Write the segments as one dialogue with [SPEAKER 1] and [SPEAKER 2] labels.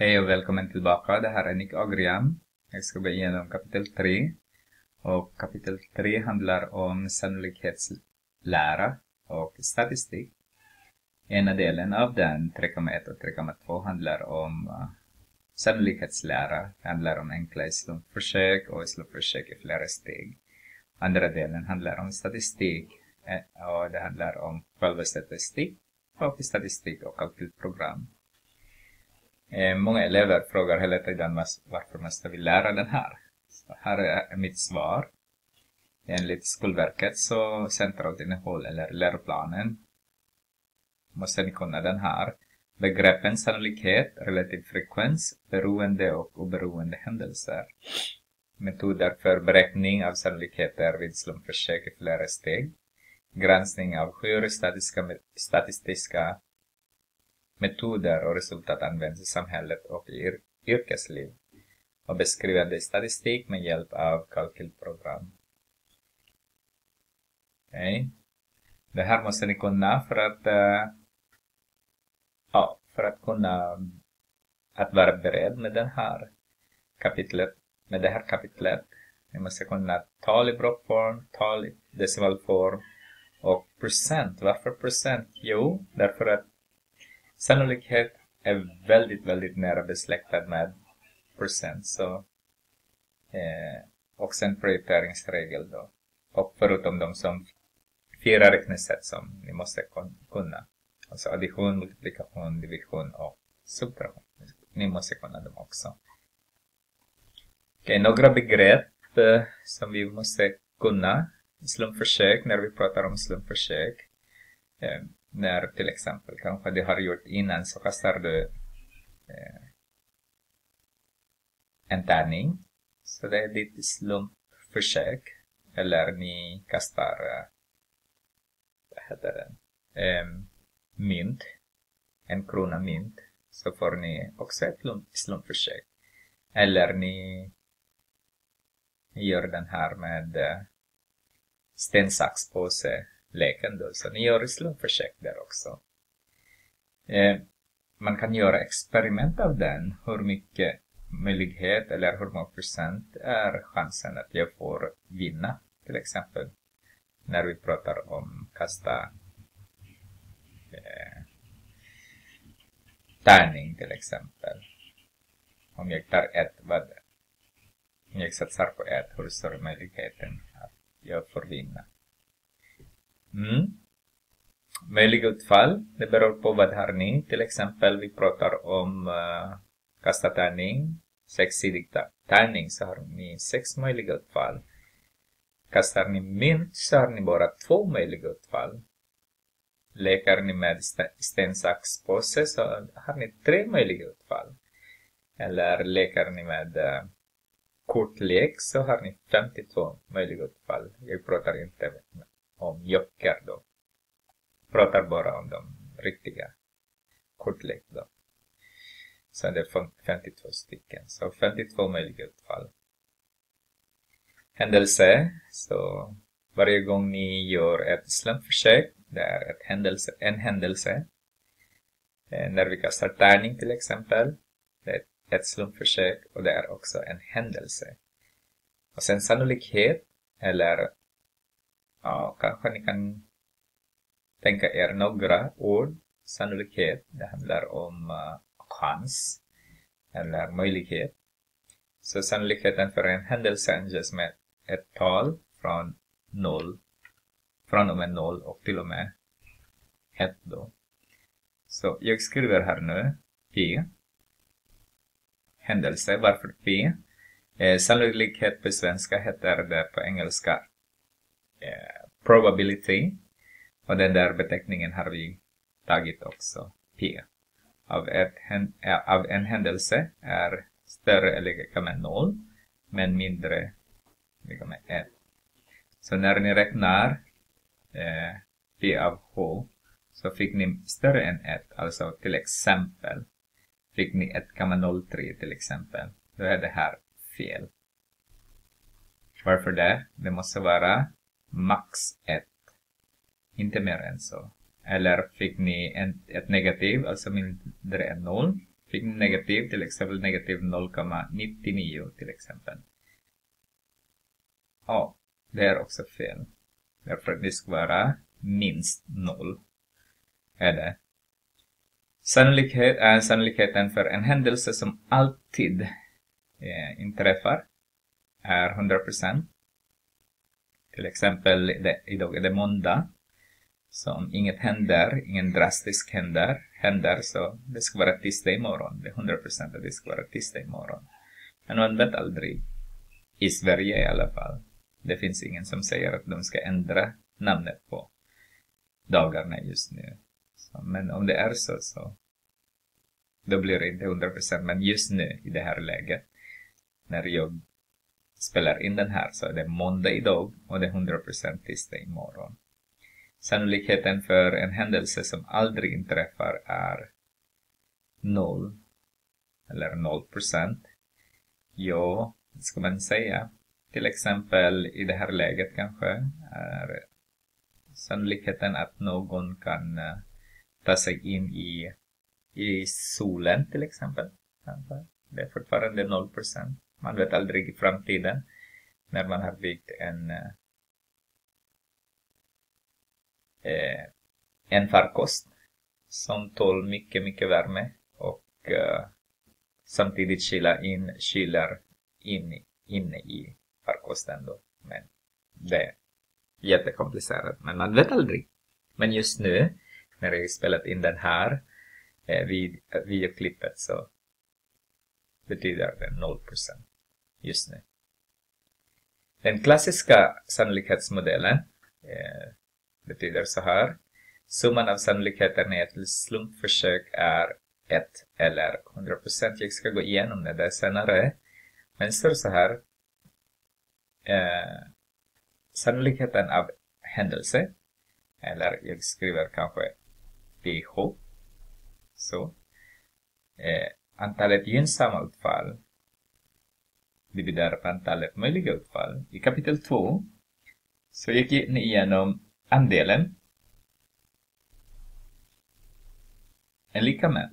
[SPEAKER 1] Hej och välkommen tillbaka. Det här är Nick Agriam. Jag ska gå igenom kapitel 3. Och kapitel 3 handlar om sannolikhetslära och statistik. Ena delen av den, 3,1 och 3,2, handlar om uh, sannolikhetslära. Det handlar om enkla slumpförsök och slumpförsök i flera steg. Andra delen handlar om statistik eh, och det handlar om själva statistik och statistik och kalkylprogram. Eh, många elever frågar hela tiden varför måste vi lära den här? Så här är mitt svar. Enligt Skolverket så centralt innehåll eller läroplanen måste ni kunna den här. Begreppen sannolikhet, relativ frekvens, beroende och oberoende händelser. Metoder för beräkning av sannolikheter vid slumpförsök i flera steg. Granskning av hur statistiska, statistiska metoder och resultat används i samhället och i yrkesliv och beskrivande statistik med hjälp av kalkylprogram. Okay. Det här måste ni kunna för att, uh, ja, för att kunna mm, att vara beredd med den här kapitlet, med det här kapitlet. Ni måste kunna tal i blockform, tal i decimalform och procent. Varför procent? Jo, därför att sannolikhet är väldigt, väldigt nära besläktad med procent. Så, eh, och sen prioriteringsregel då. Och förutom de som fyra räknesätt som ni måste kunna. Alltså addition, multiplikation, division och subtraktion. Ni måste kunna dem också. Okay, några begrepp eh, som vi måste kunna. Slumpförsök, när vi pratar om slumpförsök. Eh, när till exempel kanske du har gjort innan så kastar du eh, en tärning. Så det är ditt slumpförsök. Eller ni kastar, eh, vad heter det, eh, mynt. En krona mynt. Så får ni också ett slumpförsök. Eller ni gör den här med eh, sten, sax, påse leken då. Så ni gör slumpförsök där också. Eh, man kan göra experiment av den. Hur mycket möjlighet eller hur många procent är chansen att jag får vinna till exempel. När vi pratar om kasta eh, tärning till exempel. Om jag tar ett, vad om jag satsar på ett, hur stor är möjligheten att jag får vinna? Mm. Möjliga utfall, det beror på vad har ni. Till exempel, vi pratar om uh, kasta tärning, sexsidig tärning, så har ni sex möjliga utfall. Kastar ni mynt så har ni bara två möjliga utfall. Leker ni med sten, sax, påse så har ni tre möjliga utfall. Eller leker ni med uh, kortlek så har ni 52 möjliga utfall. Jag pratar inte med om jocker då. Pratar bara om de riktiga kortlek då. Så det är 52 stycken. Så 52 möjliga utfall. Händelse. Så varje gång ni gör ett slumpförsök, det är ett händelse, en händelse. Eh, När vi kastar tärning till exempel, det är ett slumpförsök och det är också en händelse. Och sen sannolikhet, eller Ja, kanske ni kan tänka er några ord. Sannolikhet, det handlar om uh, chans eller möjlighet. Så sannolikheten för en händelse anges med ett tal från noll, från och med noll och till och med ett då. Så jag skriver här nu P. Händelse, varför P? Eh, sannolikhet på svenska heter det på engelska Eh, probability. Och den där beteckningen har vi tagit också, P. Av, ett, eh, av en händelse är större eller lika med noll, men mindre lika med 1. Så när ni räknar eh, P av H så fick ni större än 1, alltså till exempel fick ni 1,03 till exempel. Då är det här fel. Varför det? Det måste vara max 1. Inte mer än så. Eller fick ni en, ett negativ, alltså mindre än 0. fick ni negativ, till exempel negativ 0,99 till exempel. Ja, det är också fel. Därför att det ska vara minst 0. Är det. Sannolikhet är sannolikheten för en händelse som alltid eh, inträffar är 100%. Till exempel, det, idag är det måndag. Så om inget händer, ingen drastisk händer, händer så det ska vara tisdag imorgon. Det är 100% att det ska vara tisdag imorgon. Men man vet aldrig. I Sverige i alla fall. Det finns ingen som säger att de ska ändra namnet på dagarna just nu. Så, men om det är så, så då blir det inte 100% men just nu i det här läget när jag spelar in den här så är det måndag idag och det är 100% tisdag imorgon. Sannolikheten för en händelse som aldrig inträffar är 0 eller 0%. Ja, ska man säga. Till exempel i det här läget kanske är sannolikheten att någon kan eh, ta sig in i, i solen till exempel. Kanske. Det är fortfarande 0%. Man vet aldrig i framtiden när man har byggt en eh, eh, en farkost som tål mycket, mycket värme och eh, samtidigt kyla in, kyler in inne i farkosten då. Men det är jättekomplicerat, men man vet aldrig. Men just nu, när jag spelat in den här eh, vid, videoklippet så betyder det 0% just nu. Den klassiska sannolikhetsmodellen eh, betyder så här. Summan av sannolikheterna i ett slumpförsök är 1 eller 100%. Jag ska gå igenom det där senare. Men det står så här. Eh, sannolikheten av händelse, eller jag skriver kanske PH. Så. Eh, antalet gynnsamma utfall dividerar på antalet möjliga utfall. I kapitel 2 så gick ni igenom andelen är lika med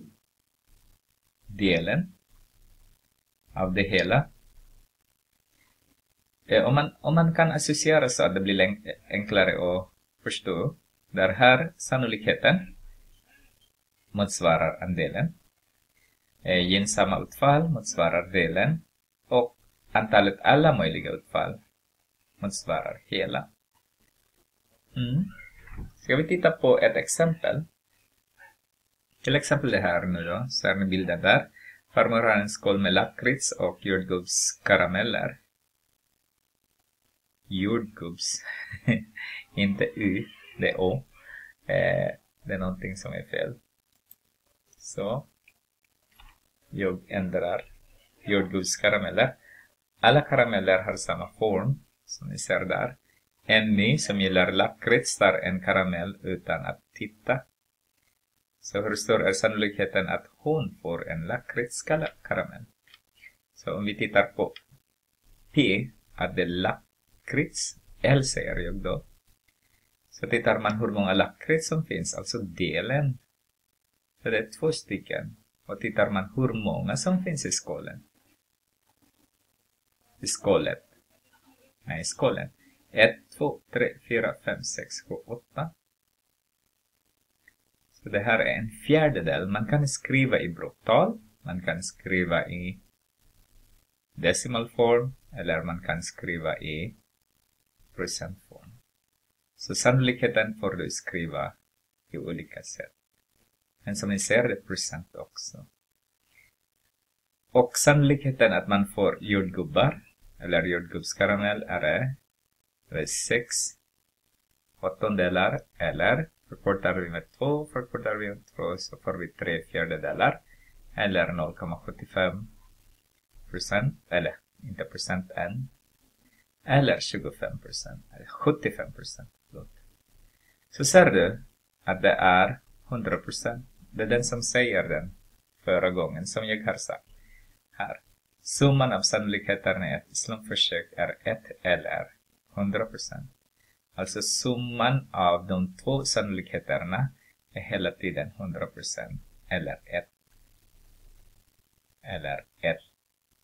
[SPEAKER 1] delen av det hela. Om man, om man kan associera så att det blir enklare att förstå. Där här sannolikheten motsvarar andelen. Gynnsamma utfall motsvarar delen. Och antalet alla möjliga utfall motsvarar hela. Mm. Ska vi titta på ett exempel? Till exempel det här nu då, ser ni bilden där. Farmor har en skål med lakrits och jordgubbskarameller. Jordgubbs. Inte U, det är Å. Eh, det är någonting som är fel. Så. Jag ändrar jordgubbskarameller. Alla karameller har samma form, som ni ser där. En ny som gillar lakrits tar en karamell utan att titta. Så hur stor är sannolikheten att hon får en lakritskaramell? Så om vi tittar på P, att det är lakrits, L säger jag då. Så tittar man hur många lakrits som finns, alltså delen. Så det är två stycken. Och tittar man hur många som finns i skålen. I skålet. Nej, skålen. 1, 2, 3, 4, 5, 6, 7, 8. Så det här är en fjärdedel. Man kan skriva i bruttal, man kan skriva i decimal form eller man kan skriva i procentform. Så sannolikheten får du skriva i olika sätt. Men som ni ser det är procent också. Och sannolikheten att man får jordgubbar eller jordgubbskaramell är det. Är 6 åttondelar eller förkortar vi med 2 förkortar vi med 2 så får vi 3 fjärdedelar eller 0,75 procent eller inte procent än eller 25 procent eller 75 procent. Så ser du att det är 100 procent. Det är den som säger den förra gången som jag har sagt här. Summan av sannolikheterna i ett slumförsök är 1 eller 100%. Alltså summan av de två sannolikheterna är hela tiden 100% eller 1. Eller 1.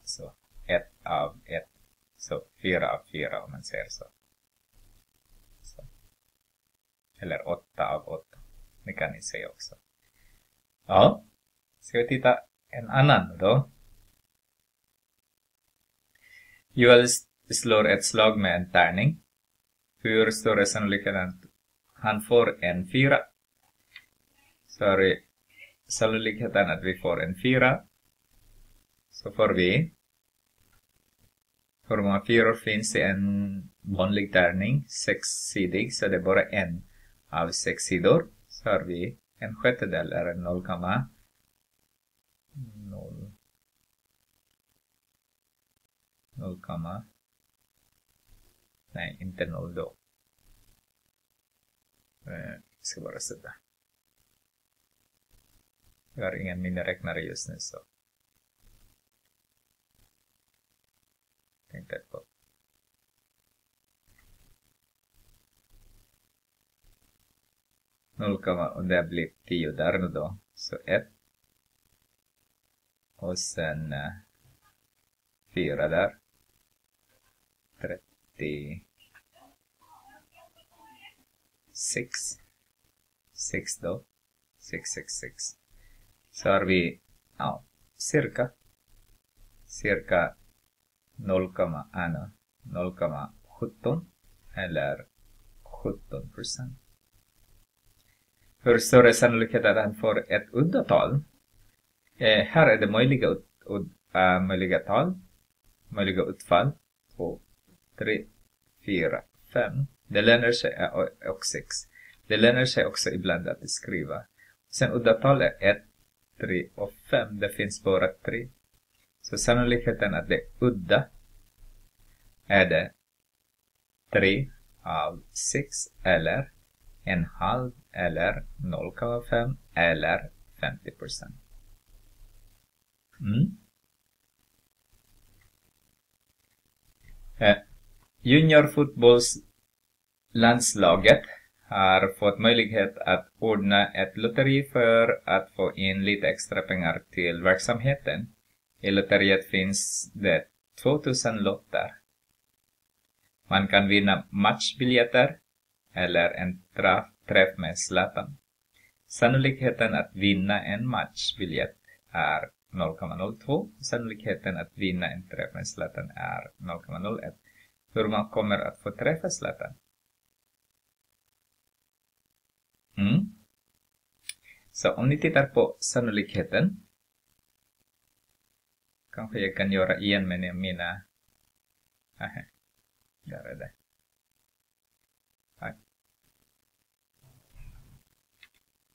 [SPEAKER 1] Så 1 av 1. Så 4 av 4 om man säger så. så. Eller 8 av 8. Det kan ni säga också. Ja, ska vi titta en annan då. Joel slår ett slag med en tärning. Hur stor är sannolikheten att han får en fyra? Sorry. sannolikheten att vi får en fyra. Så får vi hur många fyror finns i en vanlig tärning? Sexsidig, så det är bara en av sex sidor. Så har vi en sjättedel, eller 0,5. 0, nej, inte 0 då. Eh, Jag ska bara sätta. Jag har ingen miniräknare just nu så. Tänkte på. Noll och det blir 10 där nu då. Så 1. Och sen eh, 4 där. 36. 6 då. 666. Så har vi, ja, cirka, cirka 0,17 eller 17 procent. Hur stor är sannolikheten att han får ett udda tal? Eh, här är det möjliga, ut, ut, uh, möjliga tal, möjliga utfall. 2, 3, 4, 5. Det lönar sig, och 6. Det lönar sig också ibland att skriva. Sen udda tal är 1, 3 och 5. Det finns bara 3. Så sannolikheten att det är udda är det 3 av 6 eller en halv eller 0,5 eller 50 procent. Mm. Juniorfotbollslandslaget har fått möjlighet att ordna ett lotteri för att få in lite extra pengar till verksamheten. I lotteriet finns det 2000 lotter. Man kan vinna matchbiljetter eller en träff med Zlatan. Sannolikheten att vinna en matchbiljett är 0,02. Sannolikheten att vinna en träff med Zlatan är 0,01. Hur man kommer att få träffa Zlatan? Mm. Så om ni tittar på sannolikheten kanske jag kan göra igen med mina... Aha. Där är det. Tack.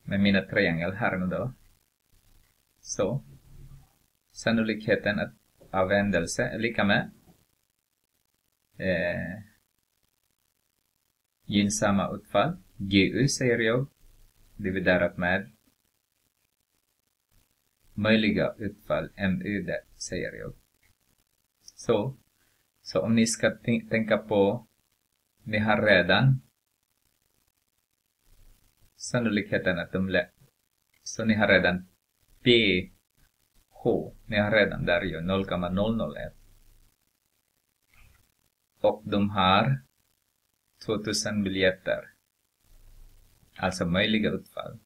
[SPEAKER 1] Med mina triangel här nu då. Så. Sannolikheten att avvändelse är lika med eh, gynnsamma utfall. GU säger jag dividerat med möjliga utfall MUD säger jag. Så, så om ni ska tänka på, ni har redan sannolikheten att de lär. Så ni har redan PH, ni har redan där ju 0,001. Och de har 2000 biljetter. Alltså möjliga utfall.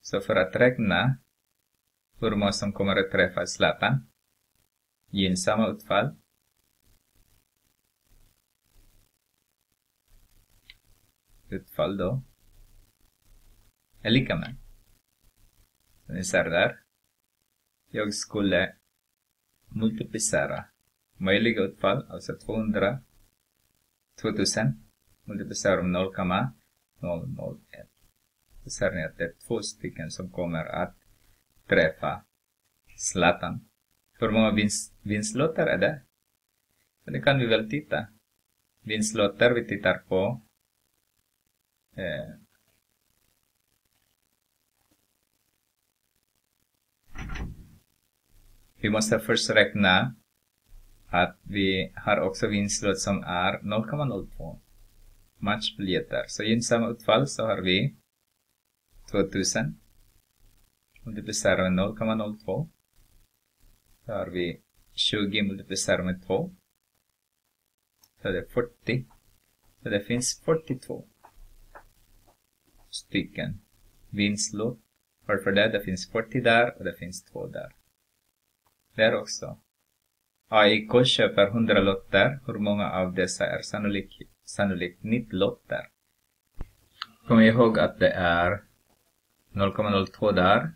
[SPEAKER 1] Så för att räkna hur många som kommer att träffa Zlatan, gynnsamma utfall, utfall då är lika med. Ni ser där. Jag skulle multiplicera möjliga utfall, alltså 200, 2000, multiplicerar med 0,001. Då ser ni att det är två stycken som kommer att träffa Zlatan. Hur många vinst, vinstlotter är det? Det kan vi väl titta. Vinstlotter vi tittar på eh, Vi måste först räkna att vi har också vinstlott som är 0,02 matchbiljetter. Så gynnsamma utfall så har vi 2000 multiplicerar med 0,02 så har vi 20 multiplicerar med 2 Så det är 40. Så det finns 42 stycken vinstlott. Varför det? Det finns 40 där och det finns 2 där. Där också. AIK köper 100 lotter. Hur många av dessa är sannolikt, sannolikt nittlotter? Kom ihåg att det är 0,02 där,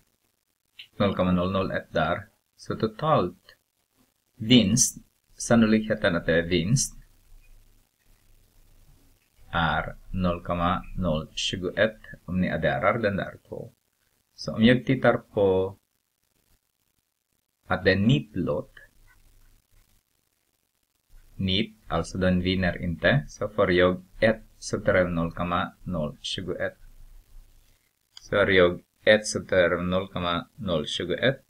[SPEAKER 1] 0,001 där. Så totalt vinst, sannolikheten att det är vinst, är 0,021 om ni adderar den där två. Så om jag tittar på att det är nittlott, nit, alltså den vinner inte, så får jag 1 så tar 0,021. Så har jag 1 så tar 0,021.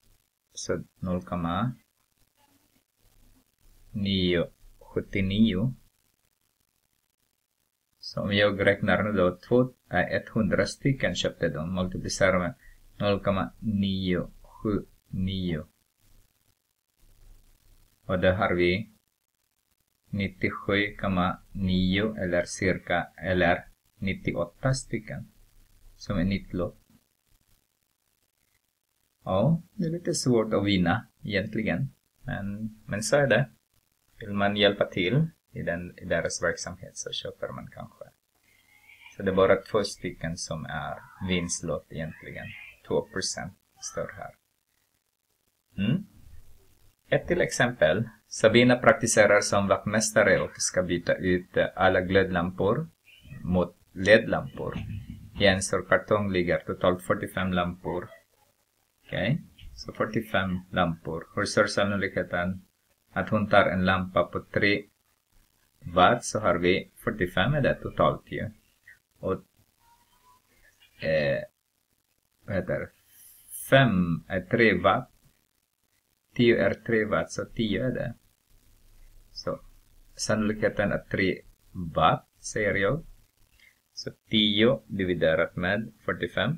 [SPEAKER 1] Så 0,979. Så om jag räknar nu då 2, äh, 100 stycken köpte de, multiplicerar med 0,979. Och då har vi 97,9 eller cirka eller 98 stycken som är nytt lopp. Ja, det är lite svårt att vinna egentligen. Men, men så är det. Vill man hjälpa till i, den, i deras verksamhet så köper man kanske. Så det är bara två stycken som är vinstlott egentligen. 2% står här. Mm. Ett till exempel. Sabina praktiserar som vaktmästare och ska byta ut alla glödlampor mot ledlampor. I en stor kartong ligger totalt 45 lampor. Okej, okay. så 45 lampor. Hur stor sannolikheten att hon tar en lampa på 3 watt så har vi 45 är det totalt ju. Och eh, vad heter 5 är 3 watt 10 är 3 watt, så 10 är det. Så sannolikheten är 3 watt, säger jag. Så 10 dividerat med 45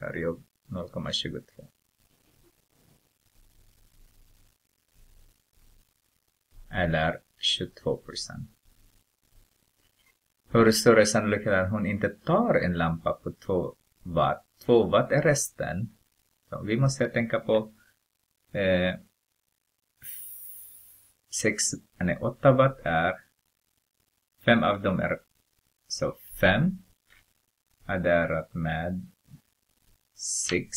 [SPEAKER 1] har jag 0,22. Eller 22 procent. Hur stor är sannolikheten att hon inte tar en lampa på 2 watt? 2 watt är resten. Så vi måste tänka på eh, 6, nej 8 watt är 5 av dem är så 5 adderat med 6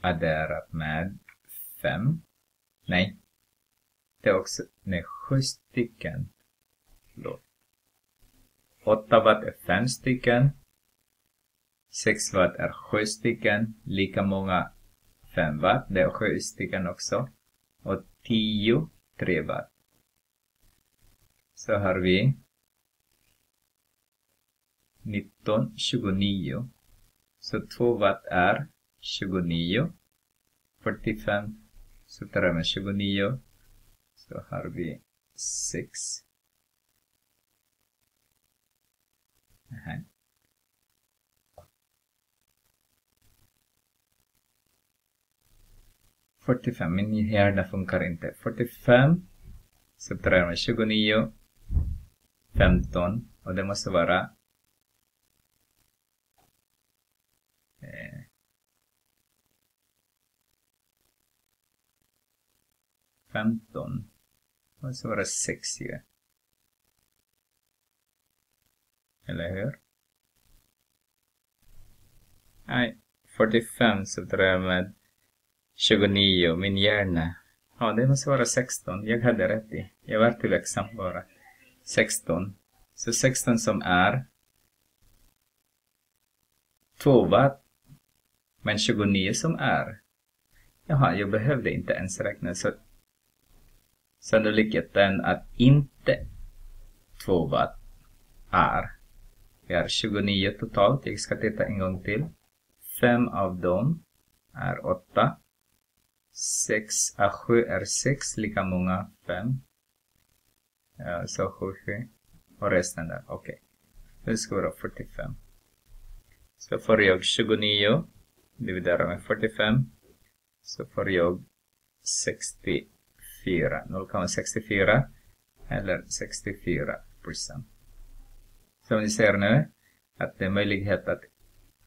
[SPEAKER 1] adderat med 5 nej det är också nej 7 stycken. Förlåt. 8 watt är 5 stycken. 6 watt är 7 stycken. Lika många 5 watt. Det är 7 stycken också. Och 10 3 watt. Så har vi 19, 29. Så 2 watt är 29. 45 så tar jag med 29. Så har vi 6. Här. 45, min hjärna funkar inte. 45 subtraherar med 29, 15 och det måste vara eh, femton. Det måste vara sex ju. Eller hur? Nej, 45 subtraherar med 29, min hjärna. Ja, det måste vara 16. Jag hade rätt i. Jag var tveksam bara. 16. Så 16 som är 2 watt. Men 29 som är. Jaha, jag behövde inte ens räkna. Så sannolikheten att inte 2 watt är. Vi har 29 totalt. Jag ska titta en gång till. 5 av dem är 8. 6, a 7 är 6, lika många 5. Ja, så 7, 7. Och resten där, okej. Okay. Det ska vara 45. Så får jag 29 dividerar med 45. Så får jag 64. 0,64 eller 64 procent. Som ni ser nu, att det är möjlighet att,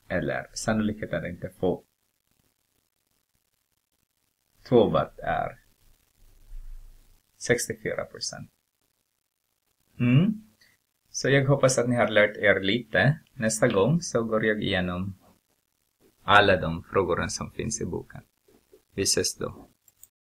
[SPEAKER 1] eller sannolikhet att inte få 2 watt är 64 procent. Mm. Så jag hoppas att ni har lärt er lite. Nästa gång så går jag igenom alla de frågorna som finns i boken. Vi ses då.